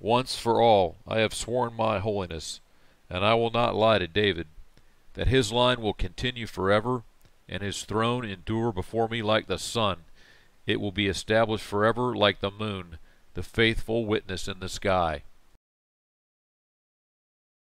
Once for all I have sworn my holiness, and I will not lie to David, that his line will continue forever, and his throne endure before me like the sun. It will be established forever like the moon, the faithful witness in the sky.